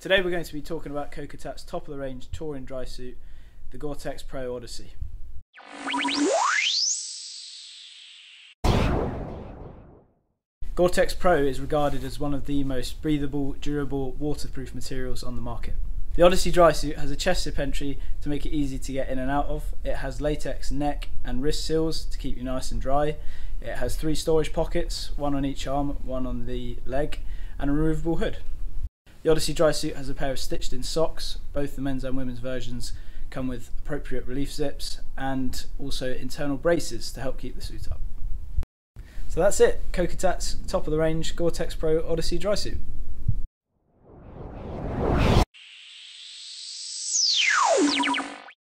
Today we're going to be talking about Kokatat's top of the range touring dry suit, the Gore-Tex Pro Odyssey. Gore-Tex Pro is regarded as one of the most breathable, durable, waterproof materials on the market. The Odyssey dry suit has a chest zip entry to make it easy to get in and out of. It has latex neck and wrist seals to keep you nice and dry. It has three storage pockets, one on each arm, one on the leg, and a removable hood. The Odyssey dry suit has a pair of stitched in socks. Both the men's and women's versions come with appropriate relief zips and also internal braces to help keep the suit up. So that's it, Kokatat's top of the range Gore-Tex Pro Odyssey dry suit.